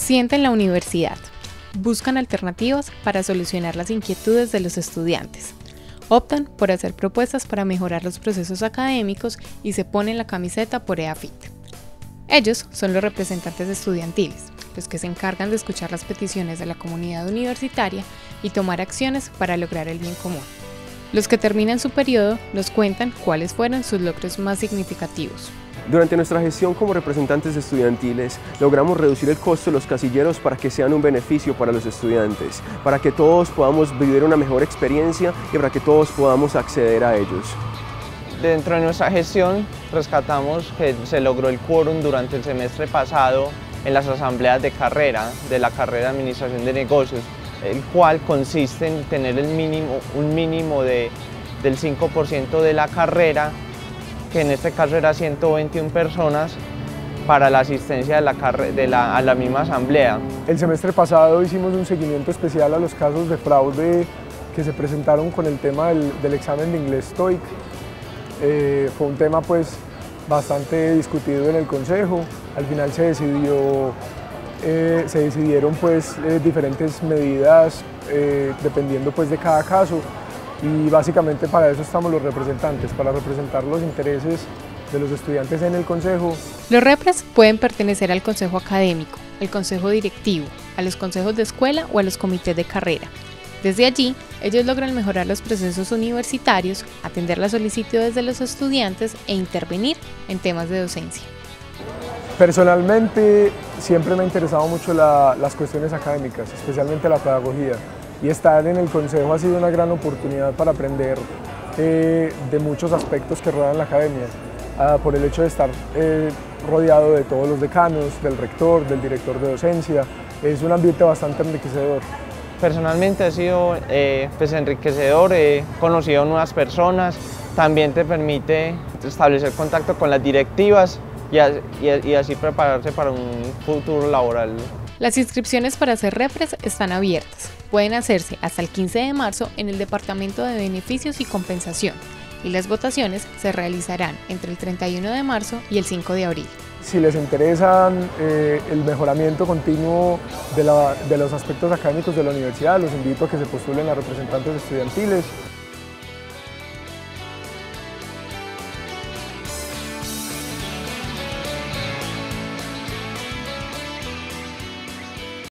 Sienten la universidad. Buscan alternativas para solucionar las inquietudes de los estudiantes. Optan por hacer propuestas para mejorar los procesos académicos y se ponen la camiseta por EAFIT. Ellos son los representantes estudiantiles, los que se encargan de escuchar las peticiones de la comunidad universitaria y tomar acciones para lograr el bien común. Los que terminan su periodo nos cuentan cuáles fueron sus logros más significativos. Durante nuestra gestión como representantes estudiantiles, logramos reducir el costo de los casilleros para que sean un beneficio para los estudiantes, para que todos podamos vivir una mejor experiencia y para que todos podamos acceder a ellos. Dentro de nuestra gestión rescatamos que se logró el quórum durante el semestre pasado en las asambleas de carrera de la carrera de Administración de Negocios, el cual consiste en tener el mínimo, un mínimo de, del 5% de la carrera, que en este caso era 121 personas, para la asistencia de la, de la, a la misma asamblea. El semestre pasado hicimos un seguimiento especial a los casos de fraude que se presentaron con el tema del, examen de inglés TOEIC. Eh, fue un tema pues bastante discutido en el Consejo. Al final se decidió eh, se decidieron pues eh, diferentes medidas dependiendo pues de cada caso y básicamente para eso estamos los representantes, para representar los intereses de los estudiantes en el consejo. Los repres pueden pertenecer al consejo académico, al consejo directivo, a los consejos de escuela o a los comités de carrera. Desde allí, ellos logran mejorar los procesos universitarios, atender las solicitudes de los estudiantes e intervenir en temas de docencia. Personalmente siempre me ha interesado mucho las cuestiones académicas, especialmente la pedagogía, y estar en el consejo ha sido una gran oportunidad para aprender eh, de muchos aspectos que rodean la academia, ah, por el hecho de estar eh, rodeado de todos los decanos, del rector, del director de docencia, es un ambiente bastante enriquecedor. Personalmente ha sido eh, pues enriquecedor, he conocido nuevas personas, también te permite establecer contacto con las directivas y, así prepararse para un futuro laboral. Las inscripciones para hacer refres están abiertas. Pueden hacerse hasta el 15 de marzo en el Departamento de Beneficios y Compensación y las votaciones se realizarán entre el 31 de marzo y el 5 de abril. Si les interesa eh, el mejoramiento continuo de, de los aspectos académicos de la universidad, los invito a que se postulen a representantes estudiantiles.